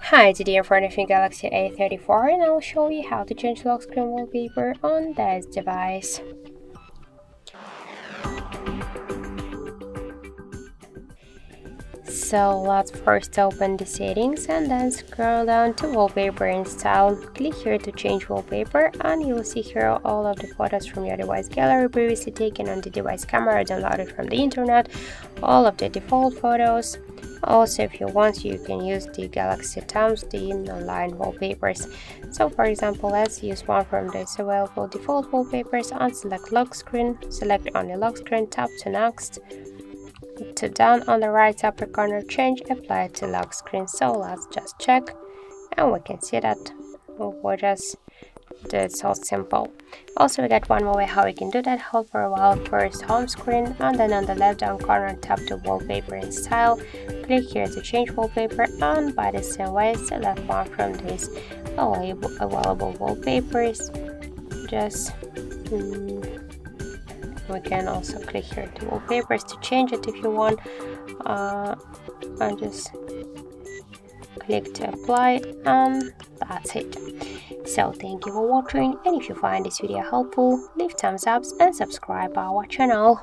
Hi, today I'm of Galaxy A34 and I'll show you how to change lock screen wallpaper on this device. So let's first open the settings and then scroll down to wallpaper and style. Click here to change wallpaper and you will see here all of the photos from your device gallery previously taken on the device camera downloaded from the internet, all of the default photos. Also, if you want, you can use the Galaxy Themes, the online wallpapers. So for example, let's use one from the available default wallpapers and select lock screen. Select only lock screen, tap to next to down on the right upper corner change apply to lock screen so let's just check and we can see that we just did so simple also we got one more way how we can do that. Hold for a while first home screen and then on the left down corner tap to wallpaper and style. Click here to change wallpaper and by the same way select one from these available wallpapers. Just mm, we can also click here to wallpapers to change it if you want. Uh, and just click to apply. And that's it. So thank you for watching and if you find this video helpful leave thumbs up and subscribe our channel